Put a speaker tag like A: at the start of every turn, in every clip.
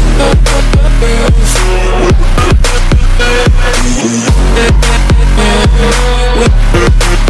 A: We'll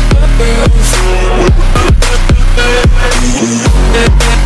A: We'll be